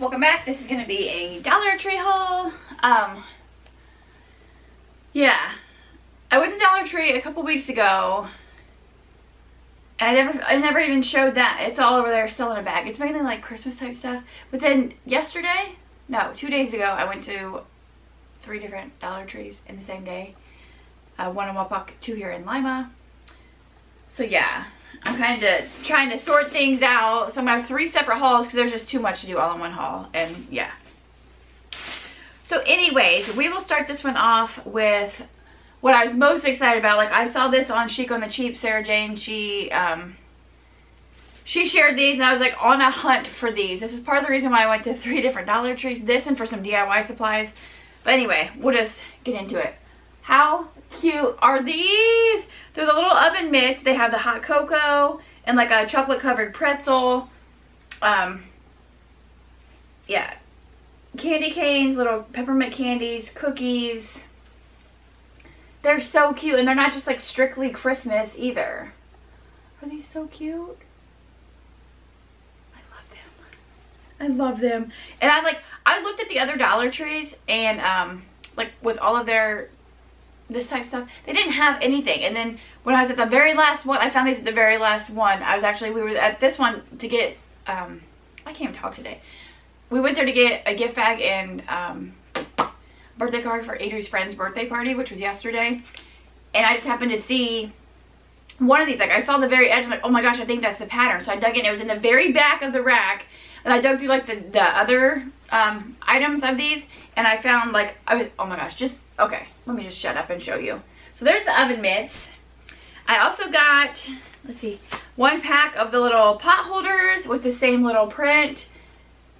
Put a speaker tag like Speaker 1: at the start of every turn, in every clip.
Speaker 1: welcome back. This is gonna be a Dollar Tree haul. Um, yeah, I went to Dollar Tree a couple weeks ago, and I never, I never even showed that. It's all over there, still in a bag. It's mainly like Christmas type stuff. But then yesterday, no, two days ago, I went to three different Dollar Trees in the same day. Uh, one in Wapak, two here in Lima. So yeah, I'm kind of trying to sort things out. So I'm going to have three separate hauls because there's just too much to do all in one haul. And yeah. So anyways, we will start this one off with what I was most excited about. Like I saw this on Chic on the Cheap, Sarah Jane. She, um, she shared these and I was like on a hunt for these. This is part of the reason why I went to three different Dollar Trees. This and for some DIY supplies. But anyway, we'll just get into it. How cute are these? They're the little oven mitts. They have the hot cocoa and like a chocolate covered pretzel. Um, yeah. Candy canes, little peppermint candies, cookies. They're so cute and they're not just like strictly Christmas either. Are these so cute? I love them. I love them. And I like, I looked at the other Dollar Trees and um, like with all of their this type stuff. They didn't have anything. And then when I was at the very last one, I found these at the very last one. I was actually, we were at this one to get, um, I can't even talk today. We went there to get a gift bag and um, birthday card for Adri's friend's birthday party, which was yesterday. And I just happened to see one of these. Like I saw the very edge. I'm like, oh my gosh, I think that's the pattern. So I dug in. It was in the very back of the rack. And I dug through like the, the other um, items of these. And I found like, I was, oh my gosh, just Okay, let me just shut up and show you. So there's the oven mitts. I also got, let's see, one pack of the little pot holders with the same little print.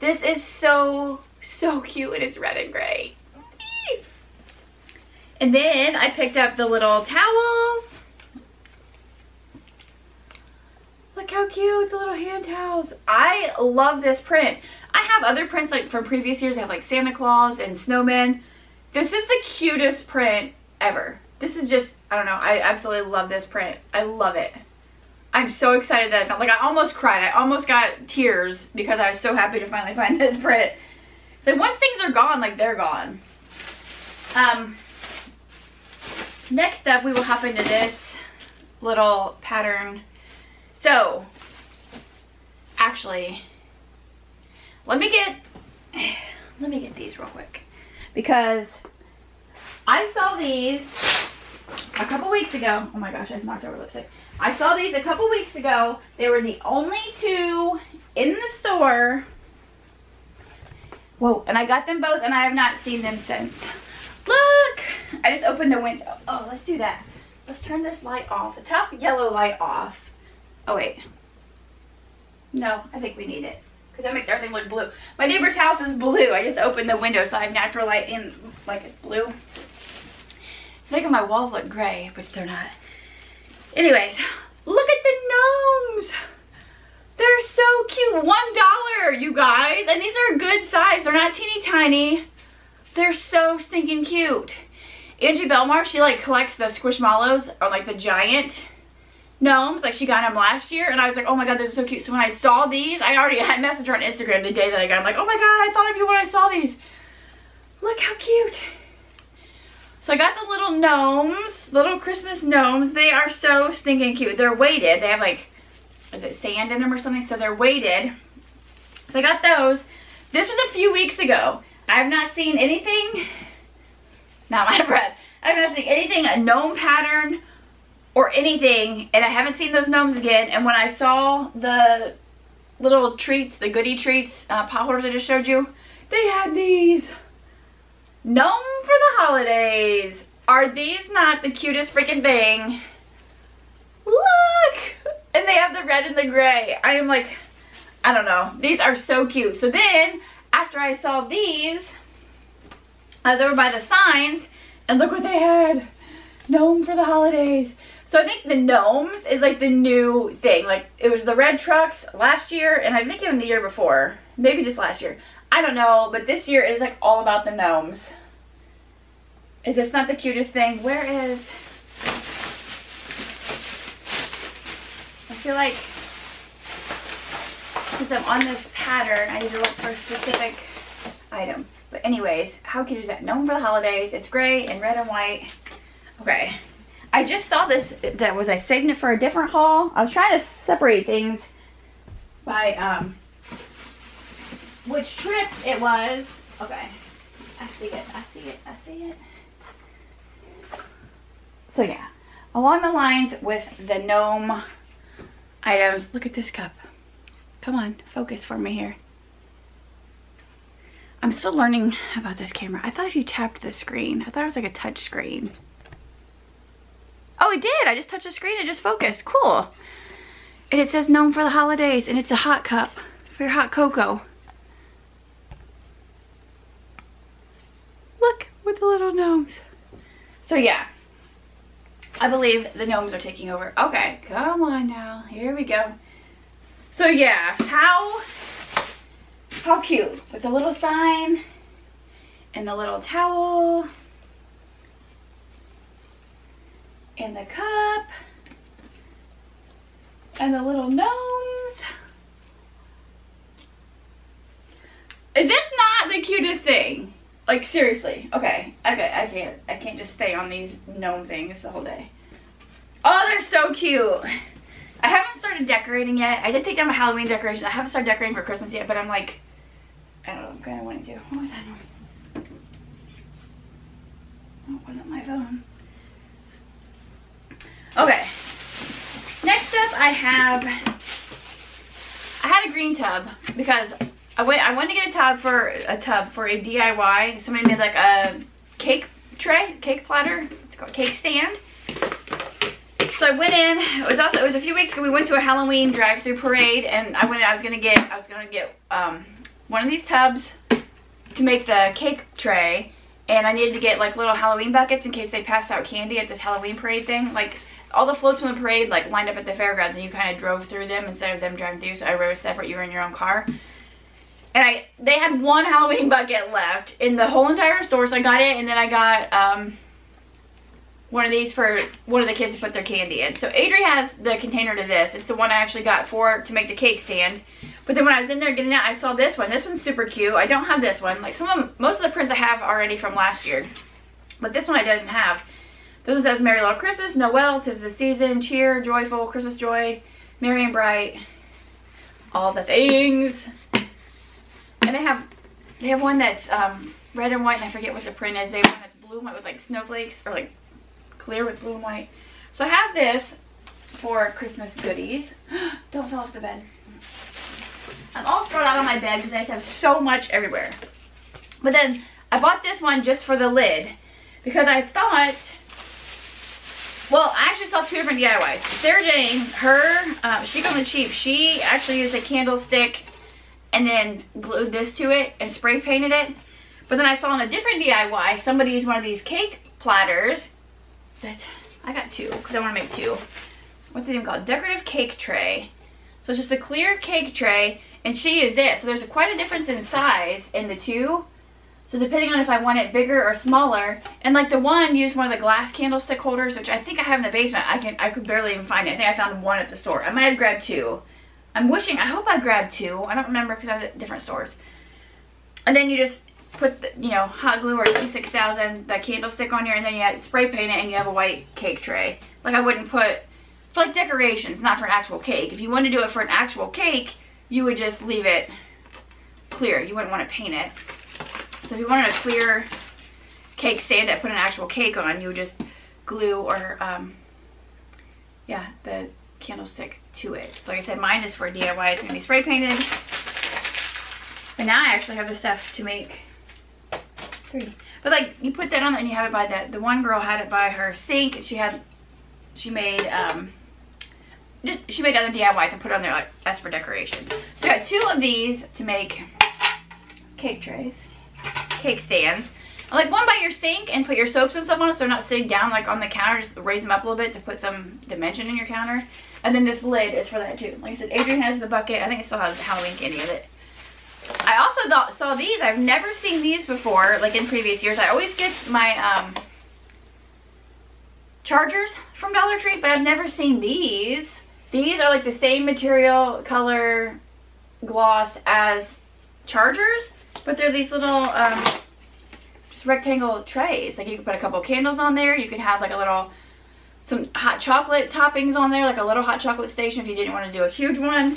Speaker 1: This is so, so cute and it's red and gray. And then I picked up the little towels. Look how cute, the little hand towels. I love this print. I have other prints like from previous years. I have like Santa Claus and snowmen. This is the cutest print ever. This is just, I don't know, I absolutely love this print. I love it. I'm so excited that I found, like I almost cried. I almost got tears because I was so happy to finally find this print. Like once things are gone, like they're gone. Um, next up, we will hop into this little pattern. So, actually, let me get, let me get these real quick because I saw these a couple weeks ago. Oh my gosh, I just knocked over lipstick. I saw these a couple weeks ago. They were the only two in the store. Whoa, and I got them both and I have not seen them since. Look! I just opened the window. Oh, let's do that. Let's turn this light off. The top yellow light off. Oh, wait. No, I think we need it because that makes everything look blue. My neighbor's house is blue. I just opened the window so I have natural light in like it's blue. It's making my walls look gray, which they're not. Anyways, look at the gnomes. They're so cute. One dollar, you guys. And these are good size. They're not teeny tiny. They're so stinking cute. Angie Belmar, she like collects the Squishmallows or like the giant gnomes. Like she got them last year and I was like, oh my god, they're so cute. So when I saw these, I already had messaged her on Instagram the day that I got them. Like, oh my god, I thought of you when I saw these. Look how cute. So I got the little gnomes, little Christmas gnomes. They are so stinking cute. They're weighted. They have like, is it sand in them or something? So they're weighted. So I got those. This was a few weeks ago. I have not seen anything, not my breath. I have not seen anything, a gnome pattern or anything and I haven't seen those gnomes again and when I saw the little treats, the goody treats, uh, I just showed you, they had these. Gnome for the holidays. Are these not the cutest freaking thing? Look! And they have the red and the gray. I am like, I don't know. These are so cute. So then, after I saw these, I was over by the signs and look what they had. Gnome for the holidays. So I think the gnomes is like the new thing. Like it was the red trucks last year and I think even the year before. Maybe just last year. I don't know, but this year is like all about the gnomes. Is this not the cutest thing? Where is... I feel like... since I'm on this pattern, I need to look for a specific item. But anyways, how cute is that? Gnome for the holidays. It's gray and red and white. Okay. I just saw this. That was I saving it for a different haul. I was trying to separate things by um which trip it was. Okay. I see it. I see it. I see it. So yeah, along the lines with the gnome items. Look at this cup. Come on, focus for me here. I'm still learning about this camera. I thought if you tapped the screen, I thought it was like a touch screen. Oh, it did. I just touched the screen and just focused. Cool. And it says Gnome for the holidays and it's a hot cup for your hot cocoa. Look, with the little gnomes. So yeah, I believe the gnomes are taking over. Okay, come on now. Here we go. So yeah, how, how cute. With the little sign and the little towel and the cup and the little gnomes. Is this not the cutest thing? Like seriously, okay, okay, I can't, I can't just stay on these gnome things the whole day. Oh, they're so cute. I haven't started decorating yet. I did take down my Halloween decorations. I haven't started decorating for Christmas yet, but I'm like, I don't know, I'm kind of wanting to. What was that? Oh, it wasn't my phone. Okay. Next up, I have, I had a green tub because I went I went to get a tub for a tub for a DIY. Somebody made like a cake tray, cake platter. It's called cake stand. So I went in. It was also it was a few weeks ago. We went to a Halloween drive-through parade, and I went. In, I was gonna get I was gonna get um, one of these tubs to make the cake tray, and I needed to get like little Halloween buckets in case they passed out candy at this Halloween parade thing. Like all the floats from the parade like lined up at the fairgrounds, and you kind of drove through them instead of them driving through. So everybody was separate. You were in your own car and I they had one Halloween bucket left in the whole entire store, so I got it, and then I got um, one of these for one of the kids to put their candy in. So Adri has the container to this. It's the one I actually got for to make the cake stand. But then when I was in there getting it, I saw this one. This one's super cute. I don't have this one. Like some of them, most of the prints I have already from last year. But this one I didn't have. This one says Merry Little Christmas, Noel, tis the season, cheer, joyful, Christmas joy, merry and bright, all the things. And they have they have one that's um, red and white, and I forget what the print is. They have one that's blue and white with like snowflakes, or like clear with blue and white. So I have this for Christmas goodies. Don't fall off the bed. I'm all spread out on my bed because I just have so much everywhere. But then I bought this one just for the lid because I thought, well, I actually saw two different DIYs. Sarah Jane, her, uh, she got the cheap. She actually used a candlestick and then glued this to it and spray painted it. But then I saw on a different DIY, somebody used one of these cake platters that I got two because I want to make two. What's it even called? Decorative cake tray. So it's just a clear cake tray and she used it. So there's a, quite a difference in size in the two. So depending on if I want it bigger or smaller, and like the one used one of the glass candlestick holders, which I think I have in the basement. I can I could barely even find it. I think I found one at the store. I might have grabbed two. I'm wishing, I hope I grabbed two. I don't remember because I was at different stores. And then you just put, the, you know, hot glue or E6000, that candlestick on here, and then you spray paint it and you have a white cake tray. Like I wouldn't put, for like decorations, not for an actual cake. If you want to do it for an actual cake, you would just leave it clear. You wouldn't want to paint it. So if you wanted a clear cake stand that put an actual cake on, you would just glue or, um, yeah, the candlestick to it. Like I said, mine is for DIY. It's going to be spray painted. But now I actually have the stuff to make three. But like, you put that on there and you have it by that. The one girl had it by her sink. And she had, she made, um, just, she made other DIYs and put it on there like, that's for decoration. So I got two of these to make cake trays, cake stands. Like one by your sink and put your soaps and stuff on it so they're not sitting down like on the counter. Just raise them up a little bit to put some dimension in your counter. And then this lid is for that too. Like I said, Adrian has the bucket. I think it still has Halloween candy in it. I also thought, saw these. I've never seen these before, like in previous years. I always get my um, chargers from Dollar Tree, but I've never seen these. These are like the same material, color, gloss as chargers, but they're these little um, just rectangle trays. Like you can put a couple candles on there. You can have like a little, some hot chocolate toppings on there, like a little hot chocolate station if you didn't want to do a huge one.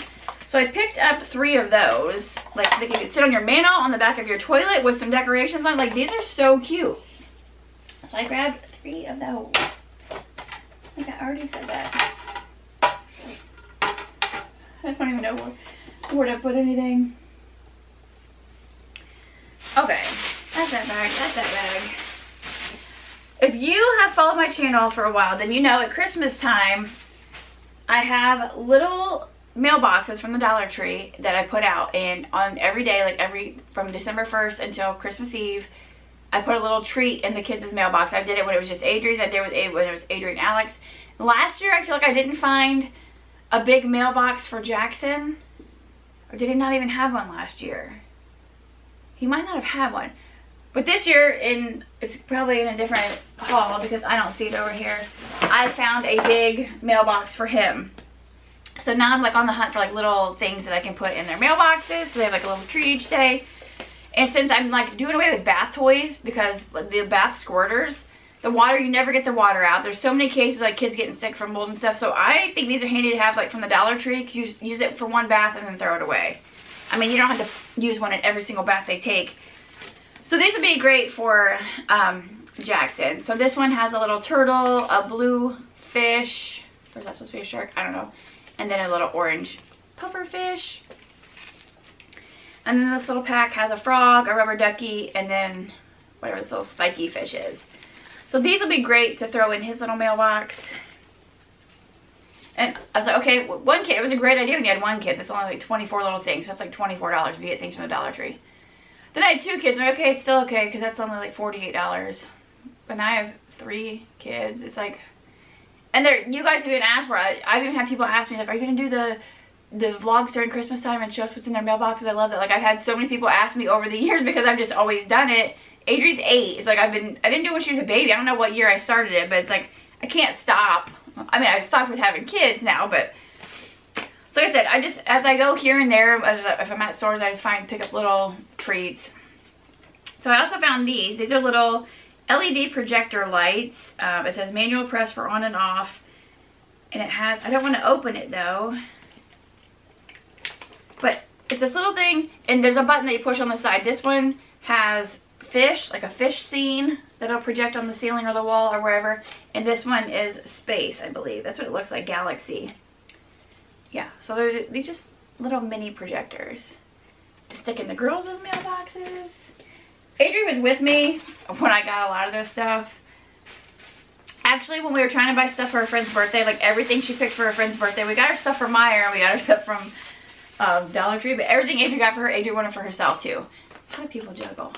Speaker 1: So I picked up three of those. Like they can sit on your mantle on the back of your toilet with some decorations on. Like these are so cute. So I grabbed three of those. I think I already said that. I don't even know where, where to put anything. Okay, that's that bag, that's that bag. If you have followed my channel for a while, then you know at Christmas time, I have little mailboxes from the Dollar Tree that I put out and on every day, like every, from December 1st until Christmas Eve, I put a little treat in the kids' mailbox. I did it when it was just Adrian, I did it when it was Adrian Alex. Last year, I feel like I didn't find a big mailbox for Jackson. Or did he not even have one last year? He might not have had one. But this year, in it's probably in a different haul because I don't see it over here. I found a big mailbox for him. So now I'm like on the hunt for like little things that I can put in their mailboxes. So they have like a little treat each day. And since I'm like doing away with bath toys because the bath squirters, the water, you never get the water out. There's so many cases like kids getting sick from mold and stuff. So I think these are handy to have like from the Dollar Tree. You use it for one bath and then throw it away. I mean, you don't have to use one in every single bath they take. So these would be great for um, Jackson. So this one has a little turtle, a blue fish. Or is that supposed to be a shark? I don't know. And then a little orange puffer fish. And then this little pack has a frog, a rubber ducky, and then whatever this little spiky fish is. So these will be great to throw in his little mailbox. And I was like, okay, one kid, it was a great idea when you had one kid. That's only like 24 little things. That's like $24 if you get things from the Dollar Tree. Then I had two kids. I'm like, okay, it's still okay because that's only like $48. But now I have three kids. It's like, and there, you guys have even asked for it. I've even had people ask me, like, are you going to do the the vlogs during Christmas time and show us what's in their mailboxes? I love that. Like, I've had so many people ask me over the years because I've just always done it. Adri's eight. It's like I've been, I didn't do it when she was a baby. I don't know what year I started it, but it's like, I can't stop. I mean, I've stopped with having kids now, but so like I said, I just, as I go here and there, if I'm at stores, I just find, pick up little treats. So I also found these. These are little LED projector lights. Um, it says manual press for on and off. And it has, I don't want to open it though. But it's this little thing, and there's a button that you push on the side. This one has fish, like a fish scene that'll project on the ceiling or the wall or wherever. And this one is space, I believe. That's what it looks like, galaxy. Yeah, so these just little mini projectors to stick in the girls' mailboxes. Adrian was with me when I got a lot of this stuff. Actually, when we were trying to buy stuff for her friend's birthday, like everything she picked for her friend's birthday, we got her stuff from and we got her stuff from um, Dollar Tree, but everything Adrian got for her, Adrian wanted for herself too. How do people juggle?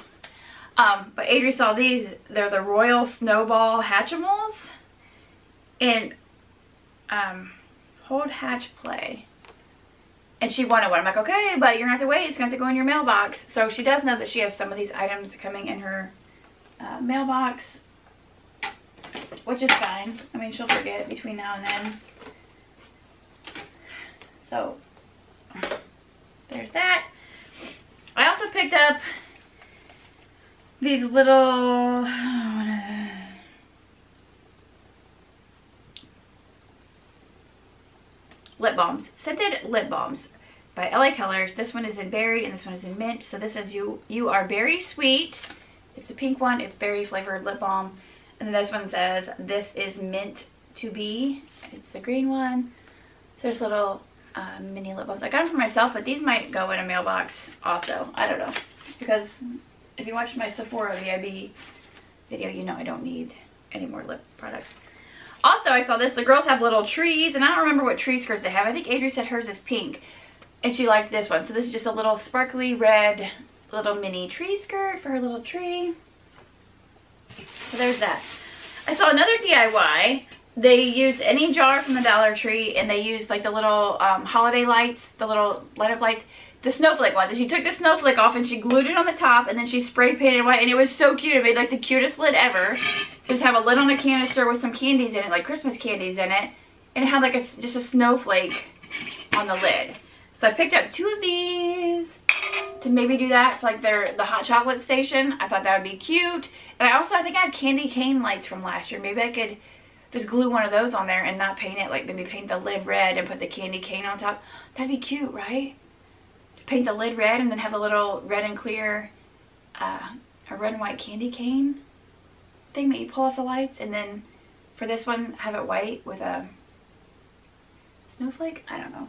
Speaker 1: Um, but Adri saw these. They're the Royal Snowball Hatchimals. And um, hold hatch play. And she wanted one. I'm like, okay, but you're going to have to wait. It's going to have to go in your mailbox. So she does know that she has some of these items coming in her uh, mailbox. Which is fine. I mean, she'll forget between now and then. So, there's that. I also picked up these little lip balms scented lip balms by LA Colors. This one is in berry and this one is in mint. So this says you you are berry sweet. It's the pink one. It's berry flavored lip balm. And this one says this is mint to be. It's the green one. So there's little uh, mini lip balms. I got them for myself but these might go in a mailbox also. I don't know. Because if you watched my Sephora VIB video, you know I don't need any more lip products. Also, I saw this. The girls have little trees, and I don't remember what tree skirts they have. I think Adri said hers is pink, and she liked this one. So this is just a little sparkly red little mini tree skirt for her little tree. So there's that. I saw another DIY. They use any jar from the Dollar Tree, and they use like the little um, holiday lights, the little light up lights the snowflake one. She took the snowflake off and she glued it on the top and then she spray painted white and it was so cute. It made like the cutest lid ever. Just have a lid on a canister with some candies in it, like Christmas candies in it. And it had like a, just a snowflake on the lid. So I picked up two of these to maybe do that for like their the hot chocolate station. I thought that would be cute. And I also, I think I have candy cane lights from last year. Maybe I could just glue one of those on there and not paint it. Like maybe paint the lid red and put the candy cane on top. That'd be cute, right? Paint the lid red and then have a little red and clear, uh, a red and white candy cane thing that you pull off the lights. And then for this one, have it white with a snowflake. I don't know.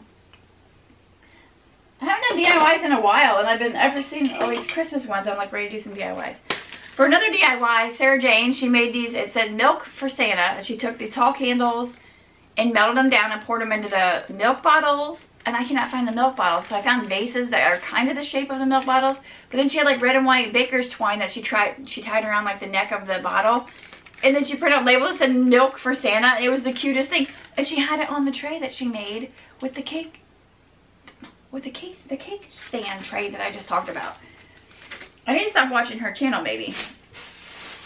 Speaker 1: I haven't done DIYs in a while and I've been ever seen all these Christmas ones. I'm like ready to do some DIYs. For another DIY, Sarah Jane, she made these, it said milk for Santa, and she took the tall candles and melted them down and poured them into the milk bottles, and I cannot find the milk bottles, so I found vases that are kind of the shape of the milk bottles, but then she had like red and white baker's twine that she tried, she tied around like the neck of the bottle, and then she printed out labels that said milk for Santa, and it was the cutest thing, and she had it on the tray that she made with the cake, with the cake, the cake stand tray that I just talked about. I need to stop watching her channel maybe.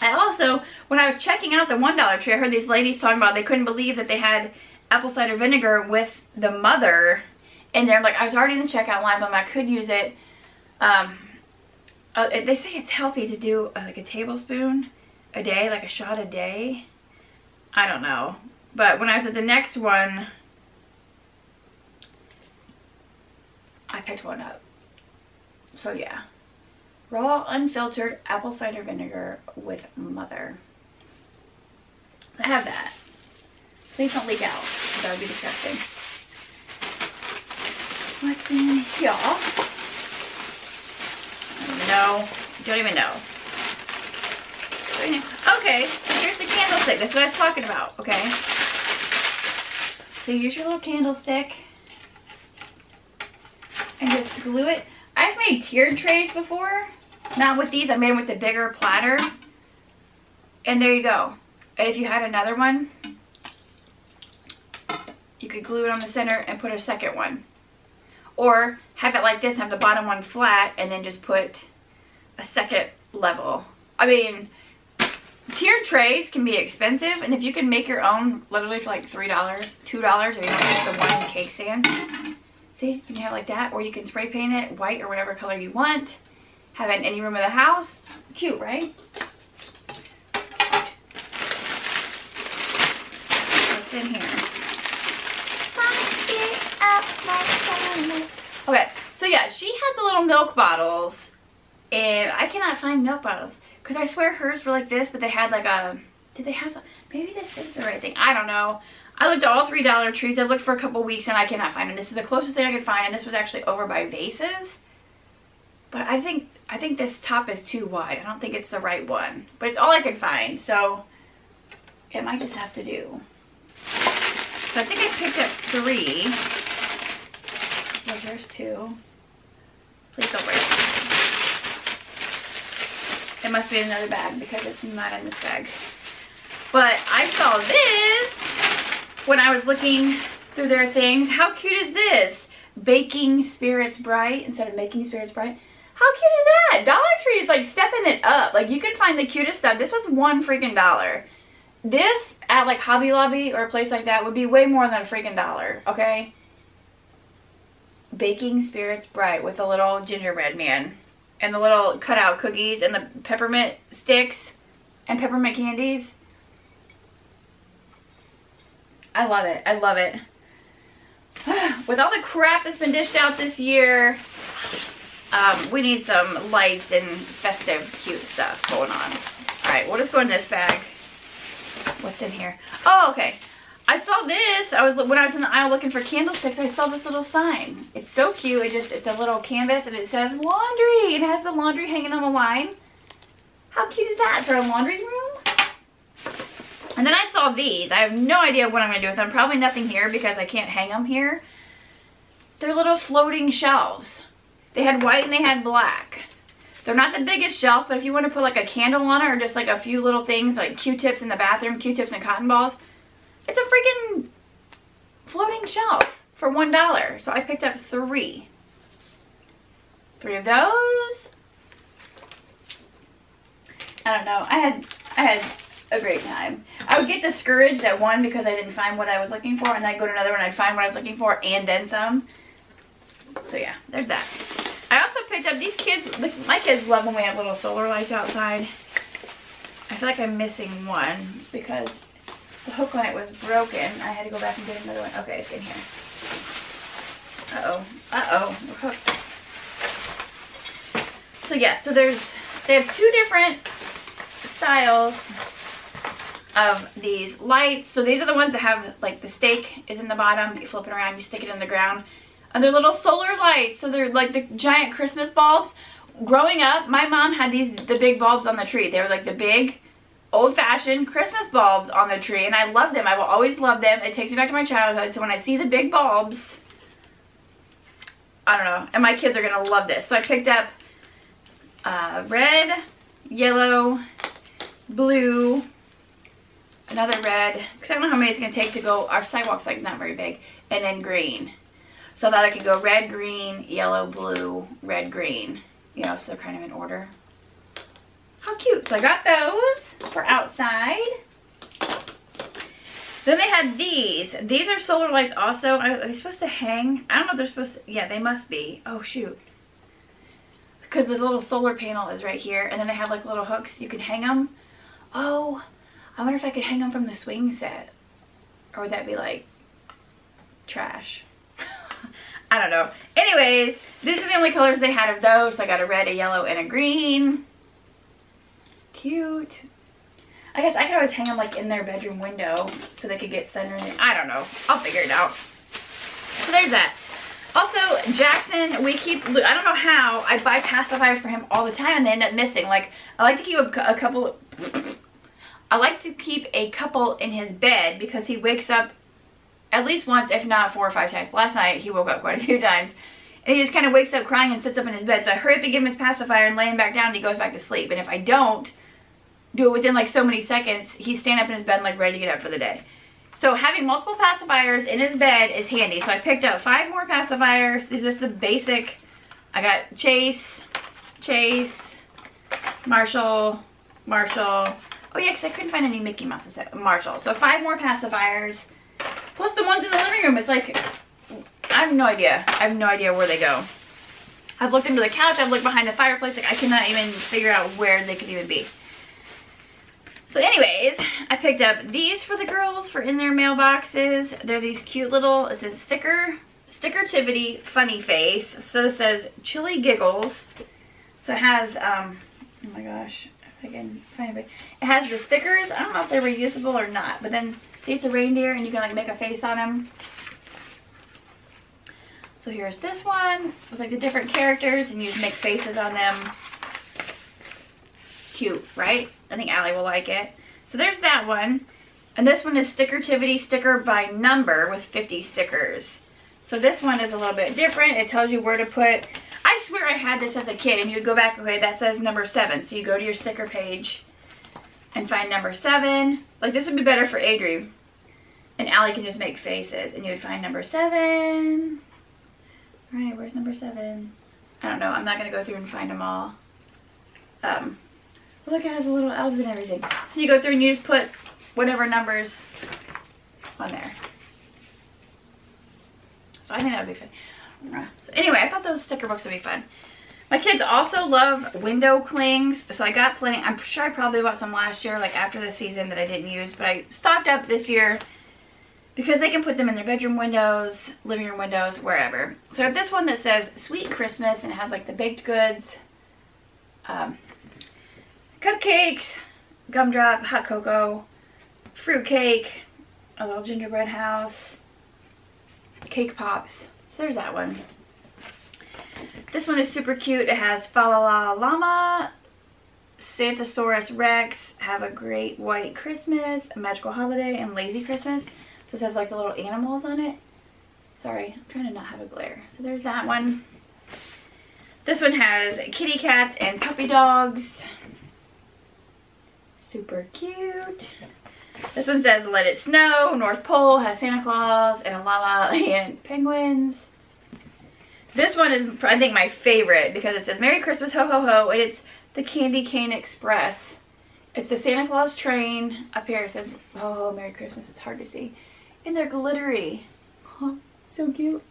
Speaker 1: I also, when I was checking out the $1 tree, I heard these ladies talking about they couldn't believe that they had apple cider vinegar with the mother and they're like, I was already in the checkout line, but I could use it. Um, uh, they say it's healthy to do uh, like a tablespoon a day, like a shot a day. I don't know. But when I was at the next one, I picked one up. So yeah. Raw unfiltered apple cider vinegar with mother. So I have that. Please don't leak out. That would be disgusting. What's in here? I don't even know. Don't even know. Okay, here's the candlestick. That's what I was talking about, okay? So use your little candlestick and just glue it. I've made tiered trays before. Not with these, I made them with the bigger platter. And there you go. And if you had another one, you could glue it on the center and put a second one. Or have it like this, have the bottom one flat, and then just put a second level. I mean, tiered trays can be expensive, and if you can make your own literally for like $3, $2, if you want just the one cake stand, see, you can have it like that, or you can spray paint it white or whatever color you want have it in any room of the house. Cute, right? What's in here? Okay, so yeah, she had the little milk bottles, and I cannot find milk bottles, because I swear hers were like this, but they had like a, did they have some, maybe this is the right thing, I don't know. I looked at all three Dollar Trees, I've looked for a couple weeks, and I cannot find them. This is the closest thing I could find, and this was actually over by Vases. But I think I think this top is too wide. I don't think it's the right one. But it's all I could find. So it might just have to do. So I think I picked up three. There's two. Please don't break it. It must be another bag because it's not in this bag. But I saw this when I was looking through their things. How cute is this? Baking Spirits Bright instead of Making Spirits Bright. How cute is that? Dollar Tree is like stepping it up. Like you can find the cutest stuff. This was one freaking dollar. This at like Hobby Lobby or a place like that would be way more than a freaking dollar, okay? Baking Spirits Bright with a little gingerbread man. And the little cutout cookies and the peppermint sticks and peppermint candies. I love it. I love it. With all the crap that's been dished out this year, um, we need some lights and festive cute stuff going on. Alright, we'll just go in this bag. What's in here? Oh, okay. I saw this. I was when I was in the aisle looking for candlesticks. I saw this little sign. It's so cute. It just it's a little canvas and it says laundry. It has the laundry hanging on the line. How cute is that for a laundry room? And then I saw these. I have no idea what I'm gonna do with them. Probably nothing here because I can't hang them here. They're little floating shelves. They had white and they had black. They're not the biggest shelf, but if you want to put like a candle on it or just like a few little things like Q-tips in the bathroom, Q-tips and cotton balls, it's a freaking floating shelf for $1. So I picked up three. Three of those. I don't know. I had I had a great time. I would get discouraged at one because I didn't find what I was looking for and then I'd go to another one I'd find what I was looking for and then some So yeah, there's that. I also picked up these kids, my kids love when we have little solar lights outside. I feel like I'm missing one because the hook on it was broken. I had to go back and get another one. Okay, it's in here. Uh-oh. Uh-oh. We're hooked. So yeah, so there's, they have two different styles of these lights. So these are the ones that have like the stake is in the bottom. You flip it around, you stick it in the ground. And they're little solar lights. So they're like the giant Christmas bulbs. Growing up, my mom had these, the big bulbs on the tree. They were like the big, old-fashioned Christmas bulbs on the tree. And I love them. I will always love them. It takes me back to my childhood. So when I see the big bulbs, I don't know. And my kids are going to love this. So I picked up uh, red, yellow, blue, another red, because I don't know how many it's going to take to go, our sidewalk's like not very big, and then green. So that I could go red, green, yellow, blue, red, green. You know, so kind of in order. How cute. So I got those for outside. Then they had these. These are solar lights also. Are they supposed to hang? I don't know if they're supposed to. Yeah, they must be. Oh, shoot. Because this little solar panel is right here. And then they have like little hooks. You can hang them. Oh, I wonder if I could hang them from the swing set. Or would that be like trash? I don't know. Anyways, these are the only colors they had of those. So I got a red, a yellow, and a green. Cute. I guess I could always hang them like in their bedroom window so they could get sun. I don't know. I'll figure it out. So there's that. Also, Jackson, we keep, I don't know how, I buy pacifiers for him all the time and they end up missing. Like, I like to keep a, a couple, I like to keep a couple in his bed because he wakes up at least once, if not four or five times. Last night, he woke up quite a few times. And he just kind of wakes up crying and sits up in his bed. So I hurry up and give him his pacifier and lay him back down and he goes back to sleep. And if I don't do it within like so many seconds, he's standing up in his bed like ready to get up for the day. So having multiple pacifiers in his bed is handy. So I picked up five more pacifiers. These are just the basic. I got Chase, Chase, Marshall, Marshall. Oh yeah, because I couldn't find any Mickey Mouse. Marshall. So five more pacifiers. Plus the ones in the living room. It's like, I have no idea. I have no idea where they go. I've looked under the couch. I've looked behind the fireplace. Like I cannot even figure out where they could even be. So anyways, I picked up these for the girls for in their mailboxes. They're these cute little, it says sticker, stickertivity funny face. So it says chili giggles. So it has, um, oh my gosh, if I can find it. It has the stickers. I don't know if they're reusable or not, but then see it's a reindeer and you can like make a face on them. So here's this one with like the different characters and you just make faces on them. Cute, right? I think Allie will like it. So there's that one. And this one is Stickertivity sticker by number with 50 stickers. So this one is a little bit different. It tells you where to put. I swear I had this as a kid and you'd go back, okay, that says number seven. So you go to your sticker page and find number seven. Like this would be better for Adri. And Allie can just make faces and you would find number seven. All right, where's number seven? I don't know. I'm not going to go through and find them all. Um, look, it has the little elves and everything. So you go through and you just put whatever numbers on there. So I think that would be fun. So anyway, I thought those sticker books would be fun. My kids also love window clings, so I got plenty. I'm sure I probably bought some last year, like after the season that I didn't use, but I stocked up this year because they can put them in their bedroom windows, living room windows, wherever. So I have this one that says Sweet Christmas, and it has like the baked goods, um, cupcakes, gumdrop, hot cocoa, fruit cake, a little gingerbread house, cake pops. So there's that one. This one is super cute. It has Fa La La Llama, Santasaurus Rex, Have a Great White Christmas, a Magical Holiday, and Lazy Christmas. So it has like the little animals on it. Sorry, I'm trying to not have a glare. So there's that one. This one has kitty cats and puppy dogs. Super cute. This one says Let It Snow, North Pole, has Santa Claus and a llama and penguins. This one is, I think, my favorite because it says Merry Christmas, ho ho ho, and it's the Candy Cane Express. It's the Santa Claus train. Up here it says, ho ho Merry Christmas. It's hard to see. And they're glittery. Huh, so cute.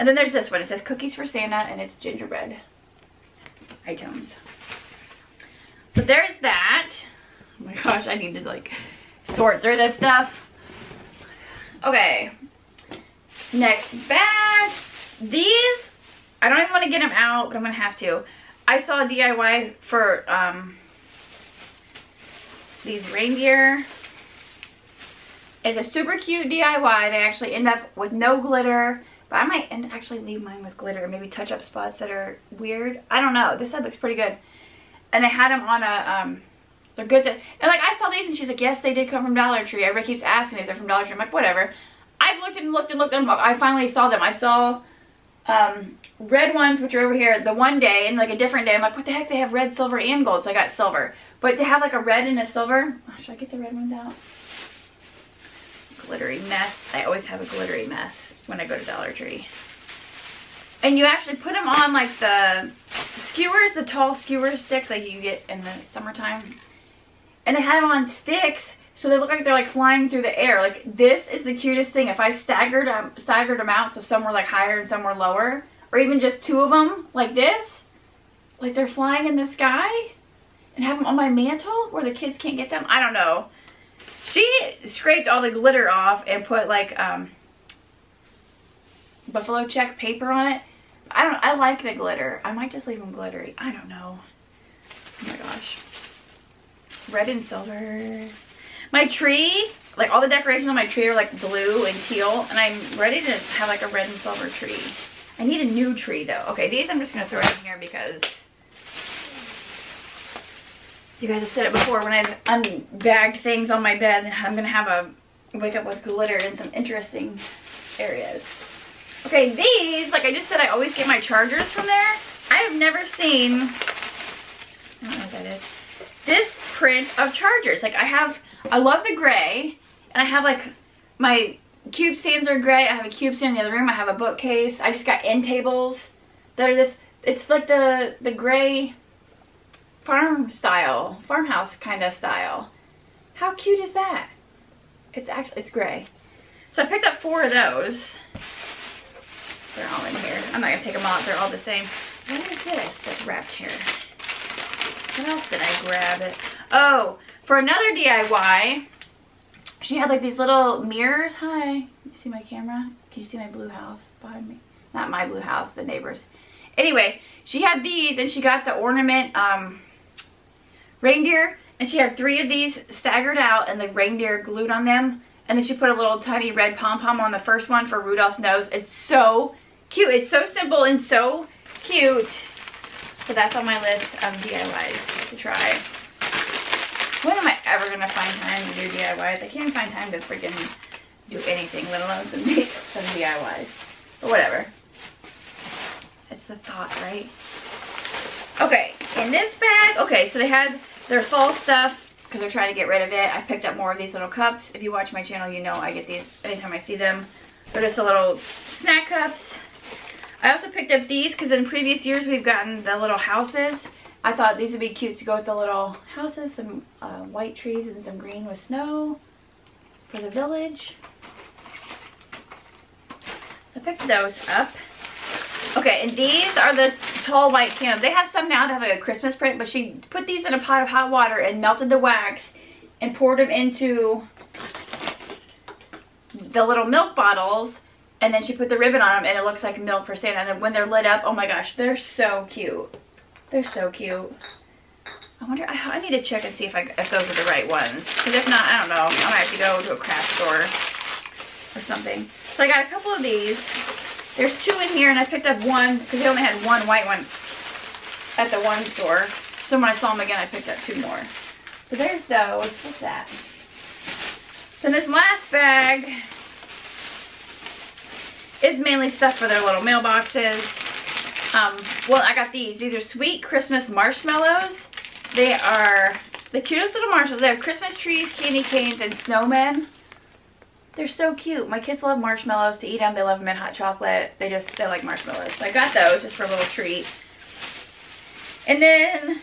Speaker 1: And then there's this one. It says cookies for Santa and it's gingerbread items. So there's that. Oh my gosh, I need to like sort through this stuff. Okay. Next bag. These, I don't even want to get them out, but I'm going to have to. I saw a DIY for um, these reindeer. It's a super cute DIY. They actually end up with no glitter. But I might actually leave mine with glitter. Maybe touch up spots that are weird. I don't know. This side looks pretty good. And they had them on a... Um, they're good to... And like I saw these and she's like, yes, they did come from Dollar Tree. Everybody keeps asking me if they're from Dollar Tree. I'm like, whatever. I've looked and looked and looked and I finally saw them. I saw um, red ones, which are over here, the one day and like a different day. I'm like, what the heck? They have red, silver, and gold. So I got silver. But to have like a red and a silver, oh, should I get the red ones out? Glittery mess. I always have a glittery mess when I go to Dollar Tree. And you actually put them on like the skewers, the tall skewer sticks like you get in the summertime. And they had them on sticks so they look like they're like flying through the air. Like this is the cutest thing. If I staggered um, staggered them out so some were like higher and some were lower. Or even just two of them like this. Like they're flying in the sky. And have them on my mantle where the kids can't get them. I don't know. She scraped all the glitter off and put like um, buffalo check paper on it. I don't I like the glitter. I might just leave them glittery. I don't know. Oh my gosh. Red and silver. My tree, like all the decorations on my tree are like blue and teal. And I'm ready to have like a red and silver tree. I need a new tree though. Okay, these I'm just going to throw in here because you guys have said it before. When I've unbagged things on my bed, I'm going to have a wake up with glitter in some interesting areas. Okay, these, like I just said, I always get my chargers from there. I have never seen, I don't know what that is, this print of chargers. Like I have I love the gray. And I have like my cube stands are gray. I have a cube stand in the other room. I have a bookcase. I just got end tables that are this. It's like the, the gray farm style, farmhouse kind of style. How cute is that? It's actually, it's gray. So I picked up four of those. They're all in here. I'm not gonna take them out. They're all the same. What is this that's wrapped here? What else did I grab it? Oh, for another DIY, she had like these little mirrors. Hi, you see my camera? Can you see my blue house behind me? Not my blue house, the neighbor's. Anyway, she had these and she got the ornament um, reindeer and she had three of these staggered out and the reindeer glued on them. And then she put a little tiny red pom-pom on the first one for Rudolph's nose. It's so cute. It's so simple and so cute. So that's on my list of DIYs to try. When am I ever going to find time to do DIYs? I can't find time to freaking do anything, let alone some, some DIYs. But whatever. It's the thought, right? Okay, in this bag, okay, so they had their fall stuff because they're trying to get rid of it. I picked up more of these little cups. If you watch my channel, you know I get these anytime I see them. They're just the little snack cups. I also picked up these because in previous years we've gotten the little houses I thought these would be cute to go with the little houses, some uh, white trees and some green with snow for the village. So I picked those up. Okay, and these are the tall white candles. They have some now that have like a Christmas print, but she put these in a pot of hot water and melted the wax and poured them into the little milk bottles and then she put the ribbon on them and it looks like milk for Santa. And then when they're lit up, oh my gosh, they're so cute. They're so cute. I wonder, I, I, need to check and see if, I, if those are the right ones. Because if not, I don't know. I might have to go to a craft store or something. So I got a couple of these. There's two in here and I picked up one because they only had one white one at the one store. So when I saw them again, I picked up two more. So there's those. What's that? Then this last bag is mainly stuff for their little mailboxes. Um, well, I got these. These are sweet Christmas marshmallows. They are the cutest little marshmallows. They have Christmas trees, candy canes, and snowmen. They're so cute. My kids love marshmallows to eat them. They love them in hot chocolate. They just, they like marshmallows. So I got those just for a little treat. And then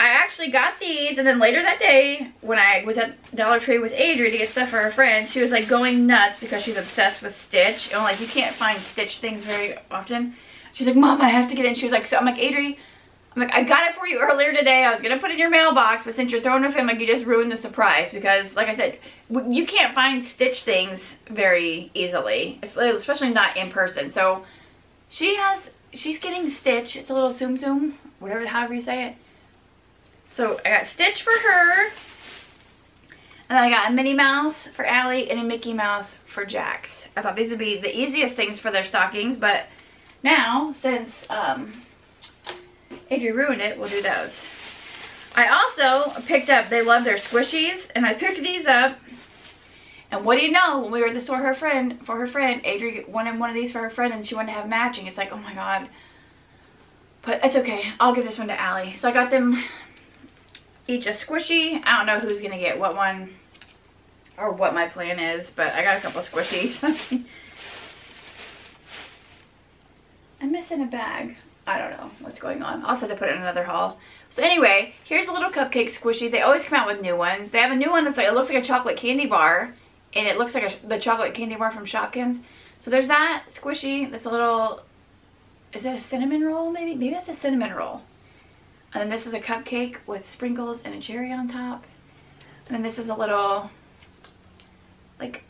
Speaker 1: I actually got these and then later that day when I was at Dollar Tree with Adri to get stuff for her friend, she was like going nuts because she's obsessed with Stitch. And like you can't find Stitch things very often. She's like, Mom, I have to get it. And she was like, so I'm like, Adri, I'm like, I got it for you earlier today. I was going to put it in your mailbox, but since you're throwing with him, like, you just ruined the surprise. Because, like I said, you can't find Stitch things very easily, especially not in person. So, she has, she's getting Stitch. It's a little Zoom Zoom, whatever, however you say it. So, I got Stitch for her. And then I got a Minnie Mouse for Allie and a Mickey Mouse for Jax. I thought these would be the easiest things for their stockings, but now, since, um, Adri ruined it, we'll do those. I also picked up, they love their squishies, and I picked these up. And what do you know, when we were at the store her friend, for her friend, Adri wanted one of these for her friend and she wanted to have matching. It's like, oh my god. But it's okay. I'll give this one to Allie. So I got them each a squishy. I don't know who's going to get what one or what my plan is, but I got a couple squishies. I'm missing a bag. I don't know what's going on. I'll have to put it in another haul. So anyway, here's a little cupcake squishy. They always come out with new ones. They have a new one that's like, it looks like a chocolate candy bar. And it looks like a, the chocolate candy bar from Shopkins. So there's that squishy that's a little, is that a cinnamon roll maybe? Maybe that's a cinnamon roll. And then this is a cupcake with sprinkles and a cherry on top. And then this is a little, like,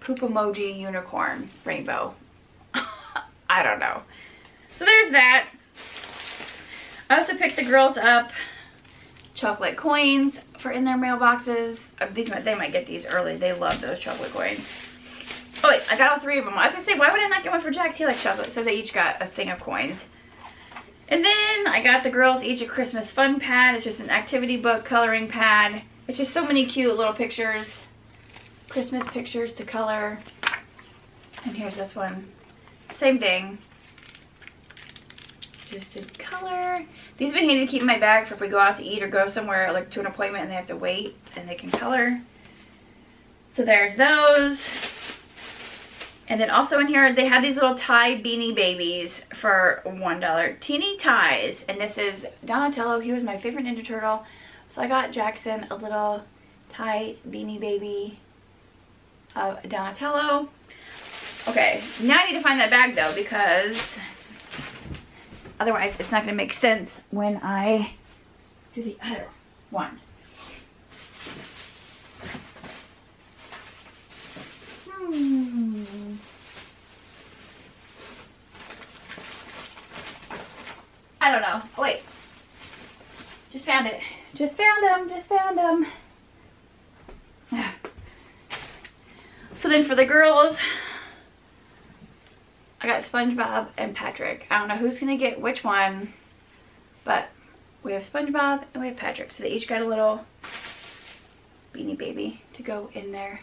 Speaker 1: poop emoji unicorn rainbow. I don't know. So there's that. I also picked the girls up chocolate coins for in their mailboxes. Uh, these They might get these early. They love those chocolate coins. Oh wait, I got all three of them. I was gonna say, why would I not get one for Jax? He likes chocolate. So they each got a thing of coins. And then I got the girls each a Christmas fun pad. It's just an activity book coloring pad. It's just so many cute little pictures. Christmas pictures to color. And here's this one. Same thing just in color. These have been handy to keep in my bag for if we go out to eat or go somewhere like to an appointment and they have to wait and they can color. So there's those. And then also in here, they had these little Ty beanie babies for $1. Teeny Tys. And this is Donatello. He was my favorite Ninja Turtle. So I got Jackson a little Ty beanie baby of Donatello. Okay, now I need to find that bag though because Otherwise, it's not going to make sense when I do the other one. I don't know. Oh, wait. Just found it. Just found them. Just found them. So then for the girls, I got SpongeBob and Patrick. I don't know who's going to get which one, but we have SpongeBob and we have Patrick. So they each got a little Beanie Baby to go in their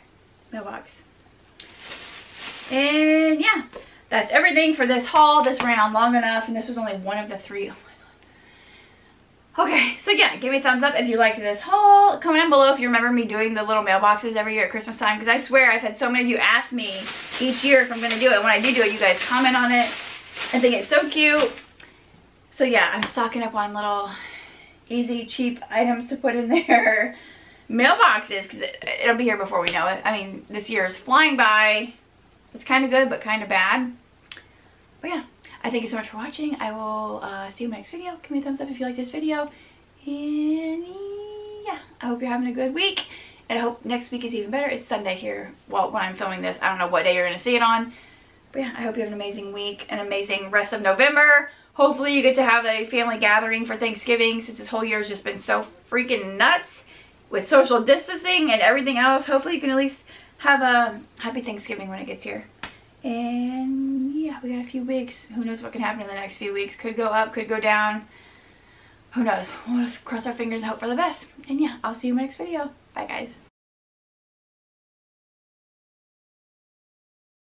Speaker 1: mailbox. And yeah, that's everything for this haul. This ran on long enough and this was only one of the three. Oh okay, so yeah, give me a thumbs up if you liked this haul. Comment down below if you remember me doing the little mailboxes every year at Christmas time. Because I swear I've had so many of you ask me each year if I'm going to do it. When I do do it, you guys comment on it. I think it's so cute. So yeah, I'm stocking up on little easy, cheap items to put in there. Mailboxes, because it, it'll be here before we know it. I mean, this year is flying by. It's kind of good, but kind of bad. But yeah, I thank you so much for watching. I will uh, see you in my next video. Give me a thumbs up if you like this video. And yeah, I hope you're having a good week. And I hope next week is even better. It's Sunday here. Well, when I'm filming this, I don't know what day you're going to see it on. But yeah, I hope you have an amazing week, an amazing rest of November. Hopefully you get to have a family gathering for Thanksgiving since this whole year has just been so freaking nuts with social distancing and everything else. Hopefully you can at least have a happy Thanksgiving when it gets here. And yeah, we got a few weeks. Who knows what can happen in the next few weeks. Could go up, could go down. Who knows? We'll just cross our fingers and hope for the best. And yeah, I'll see you in my next video. Bye guys.